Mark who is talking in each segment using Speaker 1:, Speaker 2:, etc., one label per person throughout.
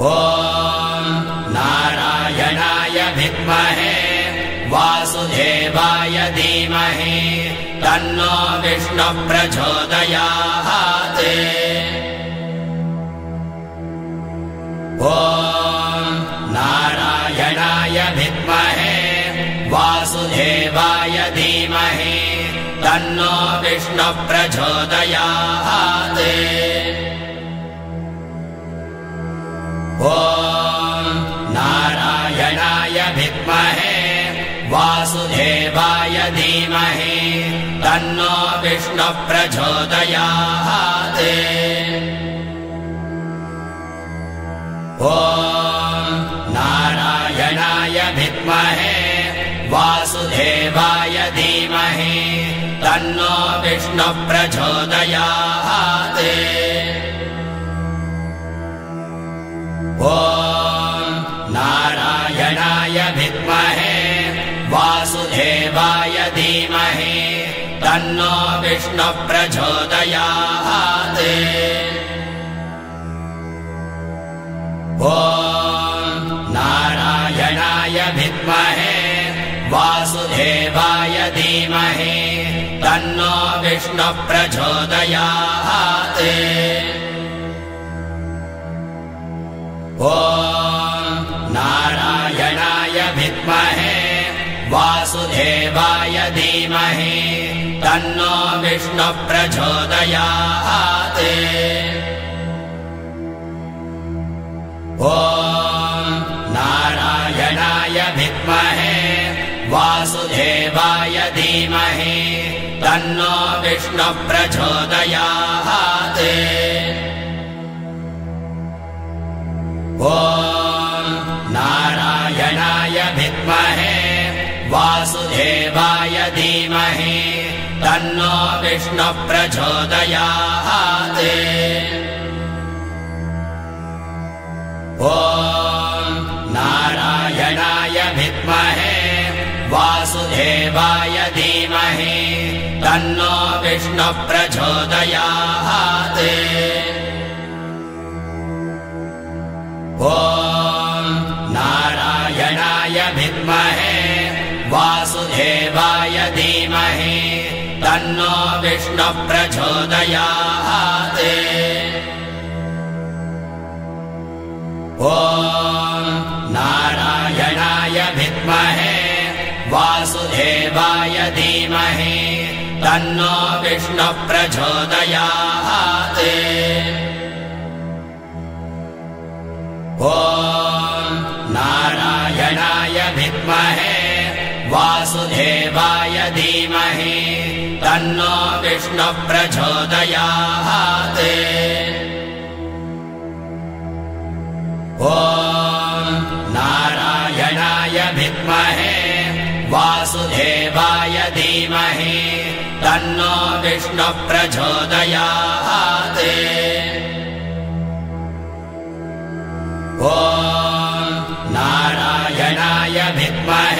Speaker 1: ॐ नारायणाय विद्महे वासुदेवाय धीमहि तन्नो विष्णुप्रचोदयात् ॐ नारायणाय विद्महे वासुदेवाय धीमहि तन्नो विष्णुप्रचोदयात् ॐ नारायणाय विद्महे वासुदेवाय धीमहि तन्नो विष्णुप्रचोदयात् ॐ नारायणाय विद्महे वासुदेवाय धीमहि तन्नो विष्णुप्रचोदयात् ॐ नारायणाय विद्महे वासुदेवाय धीमहि तन्नो विष्णुप्रचोदयात्। ॐ नारायणाय विद्महे वासुदेवाय धीमहि तन्नो विष्णुप्रचोदयात् ॐ नारायणाय विद्महे वासुदेवाय धीमहि तन्नो विष्णुप्रचोदयात्। ॐ नारायणाय विद्महे वासुदेवाय धीमहि तन्नो विष्णुप्रचोदयात् ॐ नारायणाय विद्महे वासुदेवाय धीमहि तन्नो विष्णुप्रचोदयात् ॐ नारायणाय विद्महे वासुदेवाय धीमहि तन्नो विष्णुप्रचोदयात् विद्महे वासुदेवाय धीमहि तन्नो विष्णुप्रचोदयात्। ॐ नारायणाय विद्महे वासुदेवाय धीमहि तन्नो विष्णुप्रचोदयात्। ॐ वासुदेवाय धीमहि तन्नो विष्णुप्रचोदयात्। ॐ नारायणाय विद्महे वासुदेवाय धीमहि तन्नो विष्णुप्रचोदयात्। ॐ नारायणाय विद्महे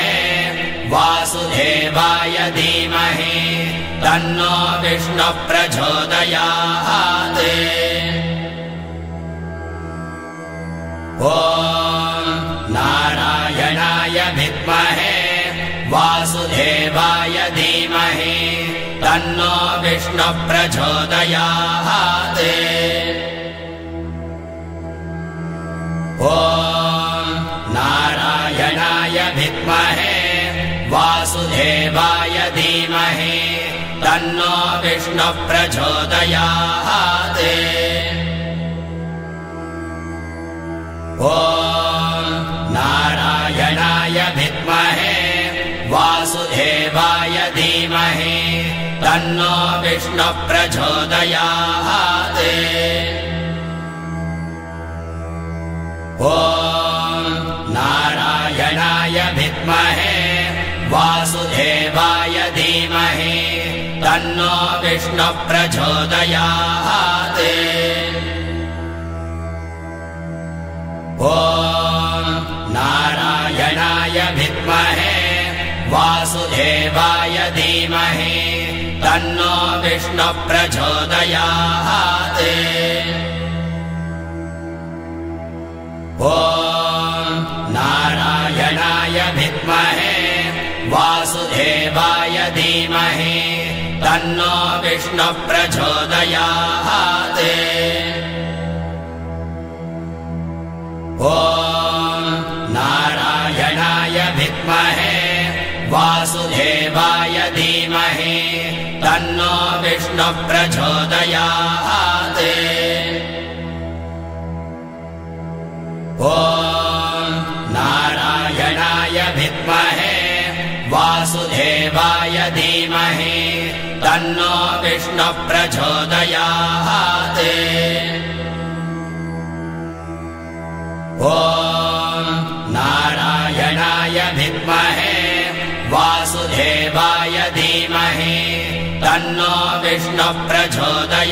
Speaker 1: वासुदेवाय धीमहि तन्नो विष्णुप्रचोदयात्। ॐ नारायणाय विद्महे वासुदेवाय धीमहि तन्नो विष्णुप्रचोदयात्। ॐ नारायणाय विद्महे वासुदेवाय धीमहि तन्नो विष्णुप्रचोदयात्। ॐ नारायणाय विद्महे वासुदेवाय धीमहि तन्नो विष्णुप्रचोदयात्। ॐ वासुदेवाय धीमहि तन्नो विष्णुप्रचोदयात्। ॐ नारायणाय विद्महे वासुदेवाय धीमहि तन्नो विष्णुप्रचोदयात्। ॐ धीमहि तन्नो विष्णुप्रचोदयात्। ॐ नारायणाय विद्महे वासुदेवाय धीमहि तन्नो विष्णुप्रचोदयात्। ॐ तन्नो विष्णुप्रचोदयात् ॐ नारायणाय विद्महे वासुदेवाय धीमहि तन्नो विष्णुप्रचोदयात्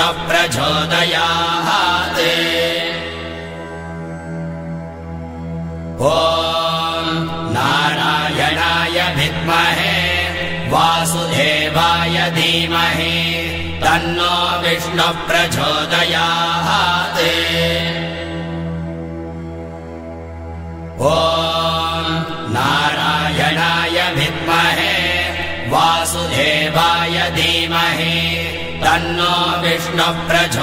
Speaker 1: विष्णुप्रचोदयात् ॐ नारायणाय विद्महे वासुदेवाय धीमहि तन्नो विष्णुप्रचोदयात् ॐ नारायणाय विद्महे वासुदेवाय धीमहि तन्नो विष्णुप्रचोदयात्।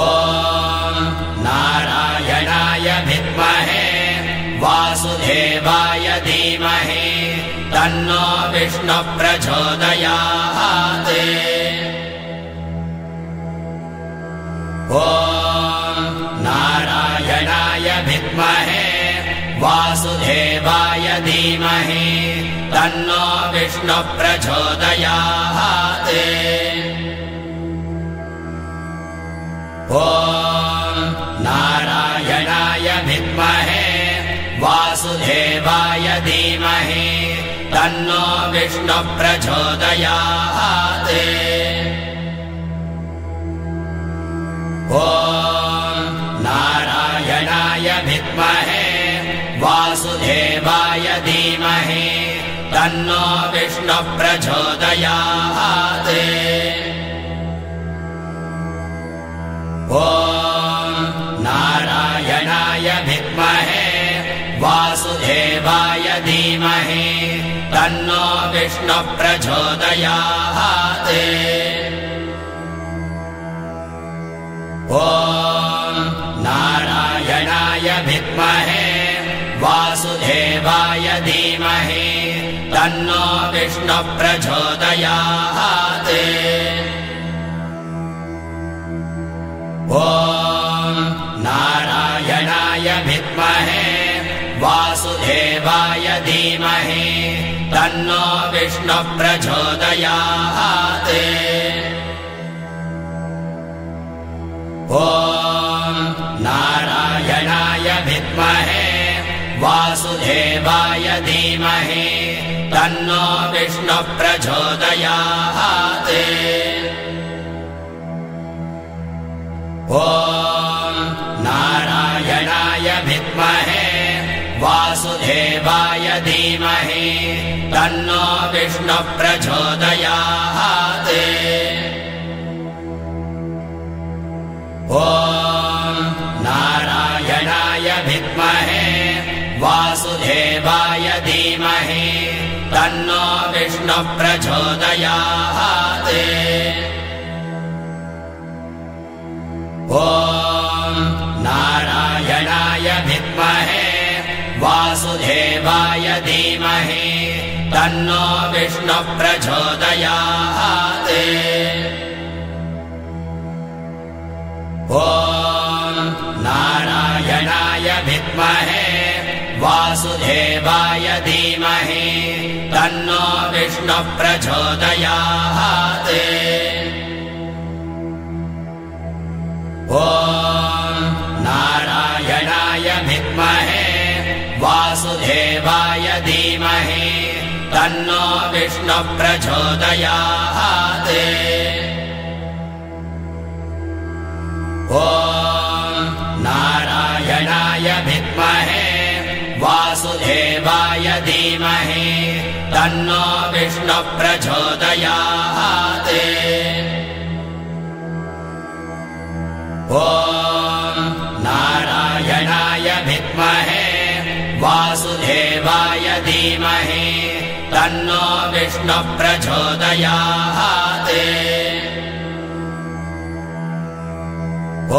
Speaker 1: ॐ नारायणाय विद्महे वासुदेवाय धीमहि तन्नो विष्णुप्रचोदयात्। ॐ नारायणाय विद्महे वासुदेवाय धीमहि तन्नो विष्णुप्रचोदयात् ॐ नारायणाय विद्महे वासुदेवाय धीमहि तन्नो विष्णुप्रचोदयात् ॐ नारायणाय विद्महे वासुदेवाय धीमहि तन्नो विष्णुप्रचोदयात्। ॐ नारायणाय विद्महे वासुदेवाय धीमहि तन्नो विष्णुप्रचोदयात्। ॐ नारायणाय विद्महे वासुदेवाय धीमहि तन्नो विष्णुप्रचोदयात् ॐ नारायणाय विद्महे वासुदेवाय धीमहि तन्नो विष्णुप्रचोदयात् ॐ नारायणाय विद्महे वासुदेवाय धीमहि तन्नो विष्णुप्रचोदयात् ॐ नारायणाय विद्महे वासुदेवाय धीमहि तन्नो विष्णुप्रचोदयात् ॐ नारायणाय विद्महे वासुदेवाय विष्णुप्रचोदयात् ॐ नारायणाय विद्महे वासुदेवाय धीमहि तन्नो विष्णुप्रचोदयात्। ॐ नारायणाय विद्महे वासुदेवाय धीमहि विष्णुप्रचोदयात् ॐ नारायणाय विद्महे वासुदेवाय धीमहि तन्नो विष्णुप्रचोदयात्। ॐ नारायणाय विद्महे वासुदेवाय धीमहि तन्नो विष्णुप्रचोदयात् ॐ नारायणाय विद्महे वासुदेवाय धीमहि तन्नो विष्णुप्रचोदयात्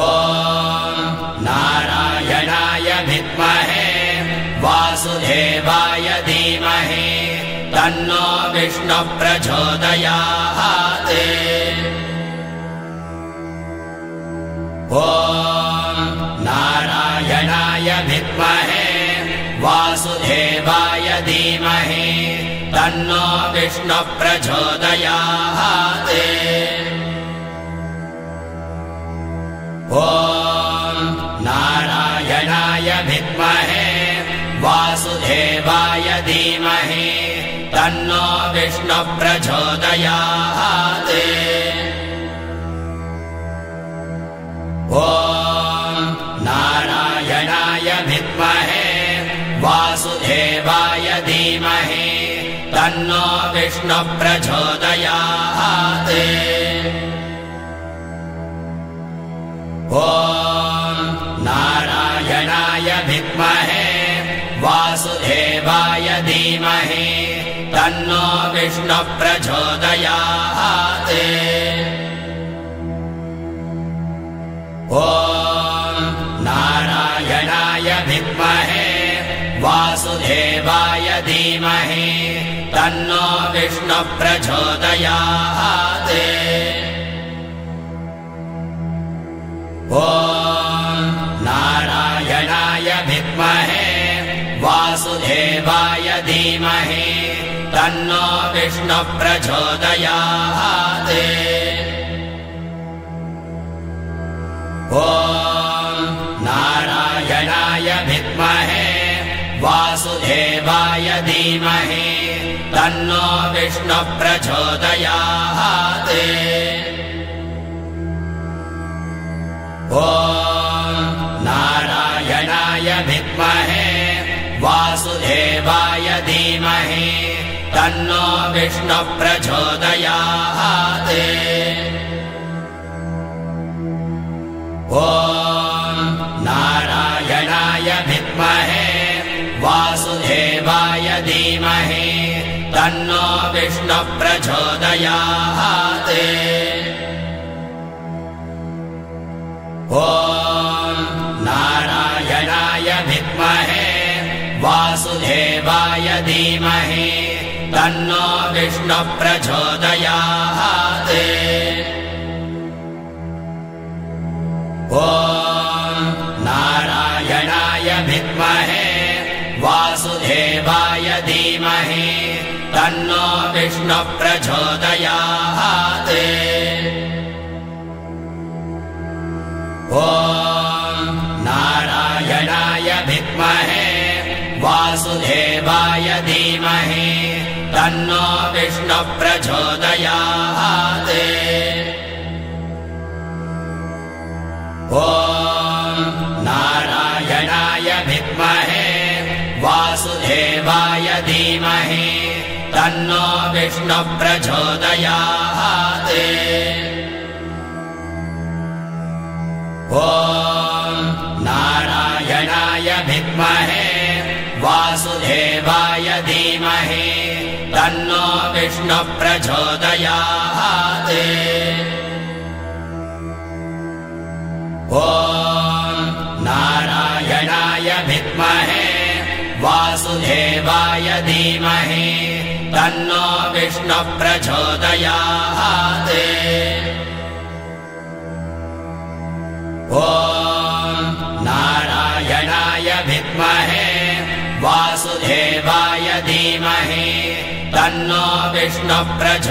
Speaker 1: ॐ नारायणाय विद्महे वासुदेवाय तन्नो विष्णुप्रचोदयात्। ॐ नारायणाय विद्महे वासुदेवाय धीमहि तन्नो विष्णुप्रचोदयात्। ॐ नारायणाय विद्महे वासुदेवाय धीमहि तन्नो विष्णुप्रचोदयात्। ॐ नारायणाय विद्महे वासुदेवाय धीमहि तन्नो विष्णुप्रचोदयात्। ॐ नारायणाय विद्महे वासुदेवाय धीमहि तन्नो विष्णुप्रचोदयात्। ॐ नारायणाय विद्महे वासुदेवाय धीमहि तन्नो विष्णुप्रचोदयात्। ॐ नारायणाय विद्महे वासुदेवाय धीमहि तन्नो विष्णुप्रचोदयात् ॐ नारायणाय विद्महे वासुदेवाय धीमहि तन्नो विष्णुप्रचोदयात् ॐ नारायणाय विद्महे वासुदेवाय तन्नो विष्णुप्रचोदयात्। ॐ नारायणाय विद्महे वासुदेवाय धीमहि तन्नो विष्णुप्रचोदयात्। ॐ नारायणाय विद्महे वासुदेवाय धीमहि तन्नो विष्णुप्रचोदयात् ॐ नारायणाय विद्महे वासुदेवाय धीमहि तन्नो विष्णुप्रचोदयात् ॐ तन्नो विष्णुप्रचोदयात् ॐ नारायणाय विद्महे वासुदेवाय धीमहि तन्नो विष्णुप्रचोदयात् ॐ तन्नो विष्णुप्रचोदयात् ॐ नारायणाय विद्महे वासुदेवाय धीमहि तन्नो विष्णुप्रचोदयात् ॐ नारायणाय विद्महे वासुदेवाय धीमहि तन्नो विष्णुप्रचोदयात्।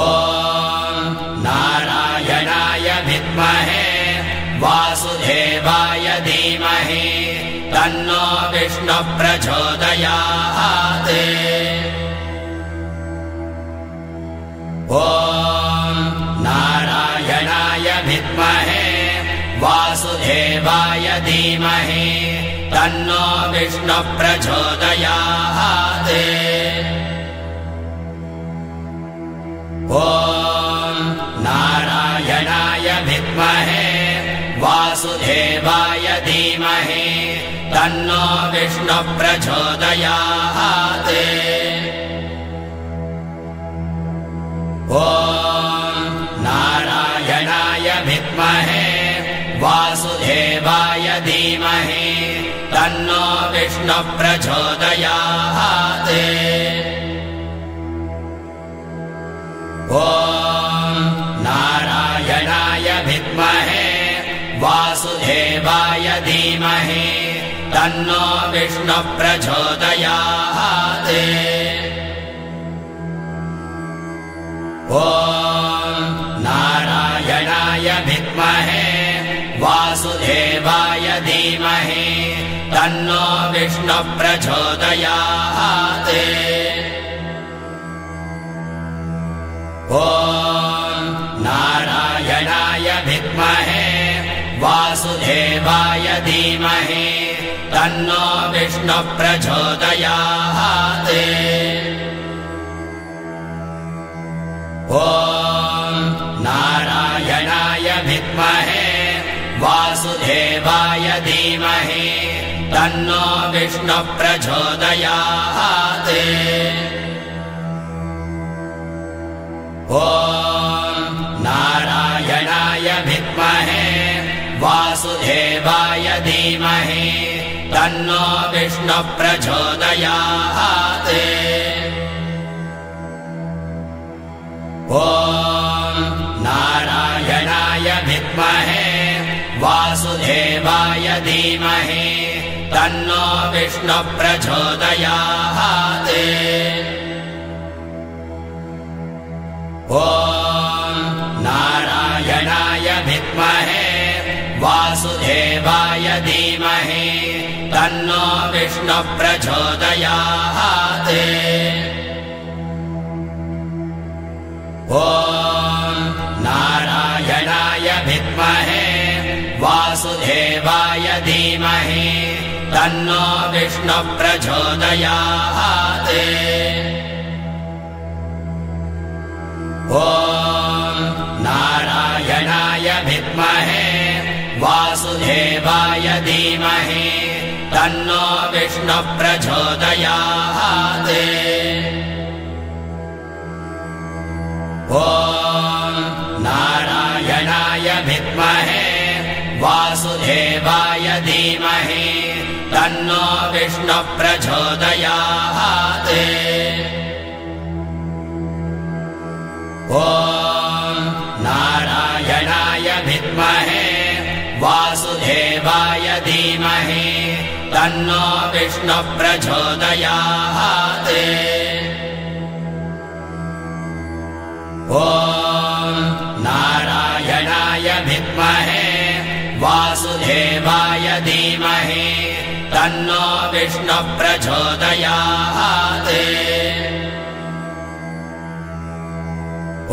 Speaker 1: ॐ नारायणाय विद्महे वासुदेवाय धीमहि तन्नो विष्णुप्रचोदयात्। ॐ नारायणाय विद्महे वासुदेवाय धीमहि तन्नो विष्णुप्रचोदयात् ॐ नारायणाय विद्महे वासुदेवाय धीमहि तन्नो विष्णुप्रचोदयात् ॐ विष्णुप्रचोदयात् ॐ नारायणाय विद्महे वासुदेवाय धीमहि तन्नो विष्णुप्रचोदयात् ॐ नारायणाय विद्महे वासुदेवाय धीमहि तन्नो विष्णुप्रचोदयात् ॐ नारायणाय विद्महे वासुदेवाय धीमहि तन्नो विष्णुप्रचोदयात् ॐ नारायणाय विद्महे वासुदेवाय धीमहि तन्नो विष्णुप्रचोदयात्। ॐ नारायणाय विद्महे वासुदेवाय धीमहि तन्नो विष्णुप्रचोदयात् तन्नो विष्णुप्रचोदयात् ॐ नारायणाय विद्महे वासुदेवाय धीमहि तन्नो विष्णुप्रचोदयात् ॐ नारायणाय विद्महे वासुदेवाय धीमहि तन्नो विष्णुप्रचोदयात्। ॐ नारायणाय विद्महे वासुदेवाय धीमहि तन्नो विष्णुप्रचोदयात्। ॐ नारायणाय विद्महे वासुदेवाय धीमहि तन्नो विष्णुप्रचोदयात् ॐ नारायणाय विद्महे वासुदेवाय धीमहि तन्नो विष्णुप्रचोदयात्। ॐ नारायणाय विद्महे वासुदेवाय धीमहि तन्नो विष्णुप्रचोदयात्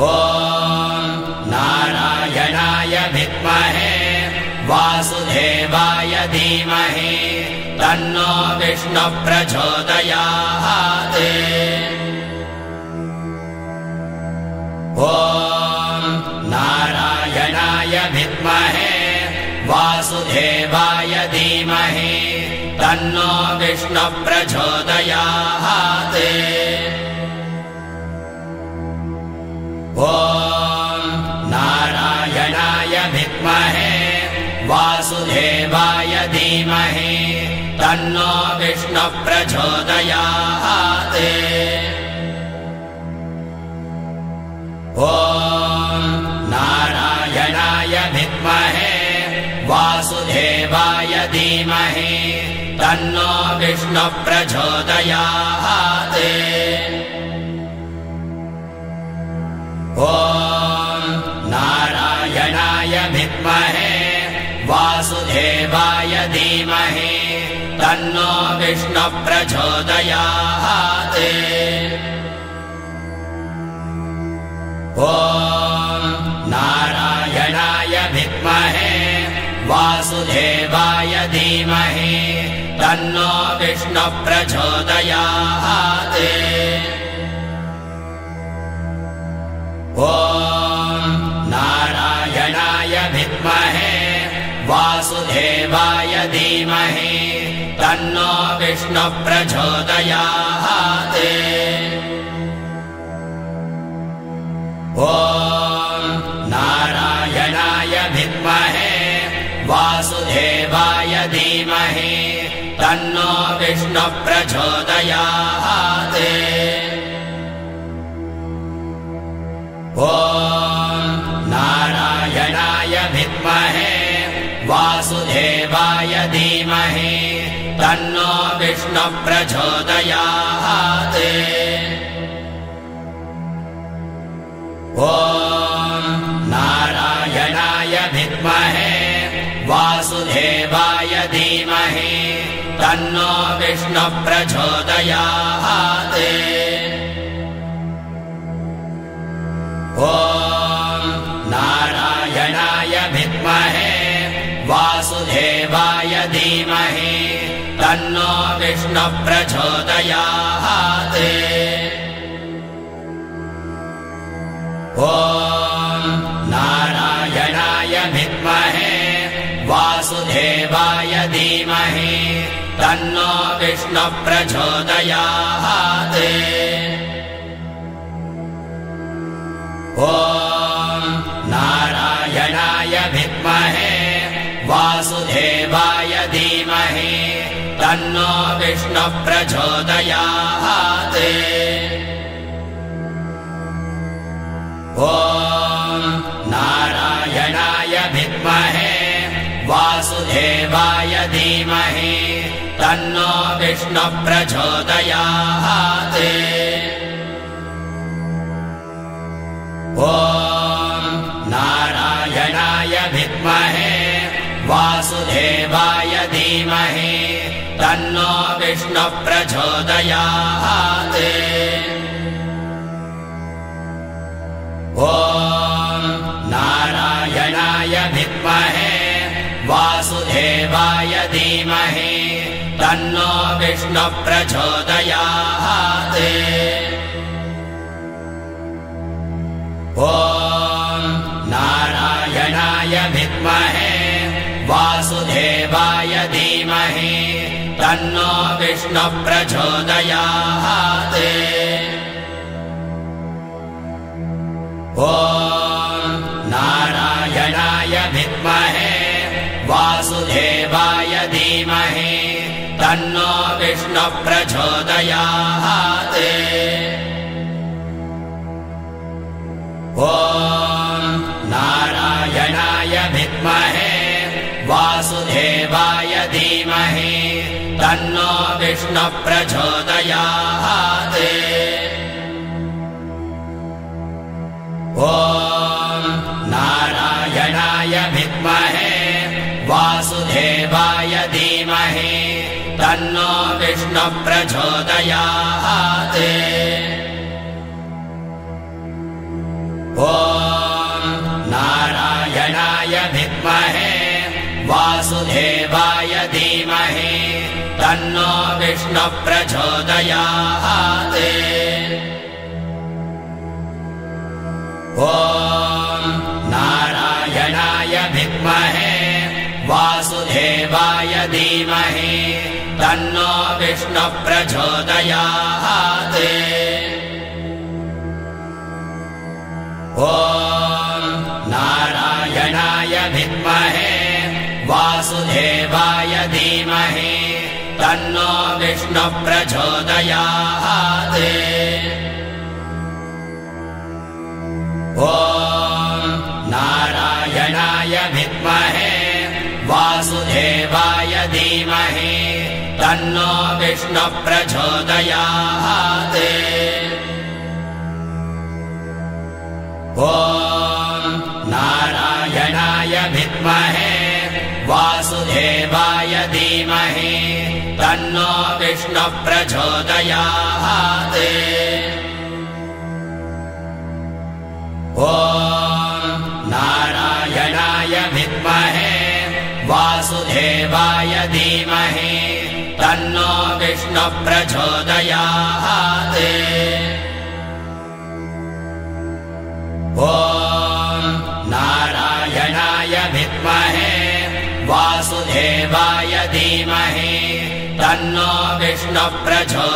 Speaker 1: ॐ नारायणाय विद्महे वासुदेवाय धीमहि तन्नो विष्णुप्रचोदयात् ॐ नारायणाय विद्महे वासुदेवाय धीमहि तन्नो विष्णुप्रचोदयात् ॐ नारायणाय विद्महे वासुदेवाय धीमहि तन्नो विष्णुप्रचोदयात् ॐ तन्नो विष्णुप्रचोदयात् ॐ नारायणाय विद्महे वासुदेवाय धीमहि तन्नो विष्णुप्रचोदयात् ॐ नारायणाय विद्महे वासुदेवाय धीमहि तन्नो विष्णुप्रचोदयात् ॐ नारायणाय विद्महे वासुदेवाय धीमहि तन्नो विष्णुप्रचोदयात् ॐ नारायणाय विद्महे वासुदेवाय तन्नो विष्णुप्रचोदयात् ॐ नारायणाय विद्महे वासुदेवाय धीमहि तन्नो विष्णुप्रचोदयात् ॐ नारायणाय विद्महे वासुदेवाय विष्णुप्रचोदयात् ॐ नारायणाय विद्महे वासुदेवाय धीमहि तन्नो विष्णुप्रचोदयात् ॐ नारायणाय विद्महे वासुदेवाय धीमहि तन्नो विष्णुप्रचोदयात् ॐ नारायणाय विद्महे वासुदेवाय धीमहि तन्नो विष्णुप्रचोदयात् ॐ नारायणाय विद्महे वासुदेवाय धीमहि तन्नो विष्णुप्रचोदयात् ॐ नारायणाय विद्महे वासुदेवाय धीमहि तन्नो विष्णुप्रचोदयात् ॐ नारायणाय विद्महे वासुदेवाय धीमहि तन्नो विष्णुप्रचोदयात् ॐ नारायणाय विद्महे वासुदेवाय धीमहि तन्नो विष्णुप्रचोदयात् ॐ नारायणाय विद्महे वासुदेवाय धीमहि तन्नो विष्णुप्रचोदयात् ॐ नारायणाय विद्महे वासुदेवाय धीमहि तन्नो विष्णुप्रचोदयात् ॐ नारायणाय विद्महे वासुदेवाय धीमहि तन्नो विष्णुप्रचोदयात्। ॐ नारायणाय विद्महे वासुदेवाय धीमहि तन्नो विष्णुप्रचोदयात्। ॐ नारायणाय विद्महे वासुदेवाय धीमहि तन्नो विष्णुप्रचोदयात्। ॐ नारायणाय विद्महे वासुदेवाय धीमहि तन्नो विष्णुप्रचोदयात्। ॐ नारायणाय विद्महे वासुदेवाय धीमहि तन्नो विष्णुप्रचोदयात्। ॐ नारायणाय विद्महे वासुदेवाय धीमहि तन्नो विष्णुप्रचोदयात्। ॐ नारायणाय विद्महे वासुदेवाय धीमहि तन्नो विष्णुप्रचोदयात् ॐ नारायणाय विद्महे वासुदेवाय धीमहि तन्नो विष्णुप्रचोदयात्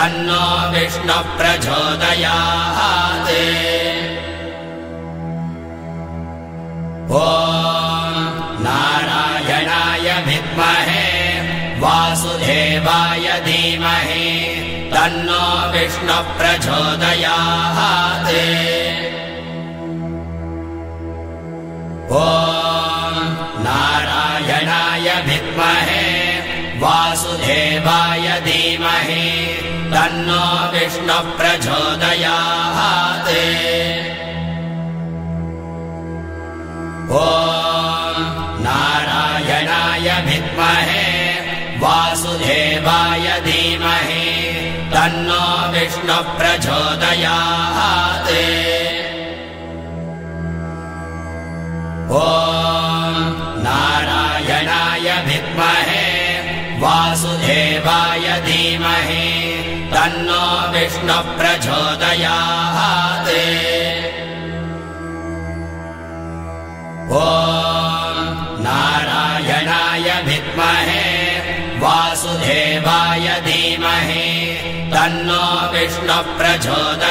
Speaker 1: तन्नो विष्णुप्रचोदयात्। ॐ नारायणाय विद्महे वासुदेवाय धीमहि तन्नो विष्णुप्रचोदयात् तन्नो विष्णुप्रचोदयात् ॐ नारायणाय विद्महे वासुदेवाय धीमहि तन्नो विष्णुप्रचोदयात्। ॐ नारायणाय विद्महे वासुदेवाय धीमहि विष्णुप्रचोदयात् ॐ नारायणाय विद्महे वासुदेवाय धीमहि तन्नो विष्णुप्रचोदयात्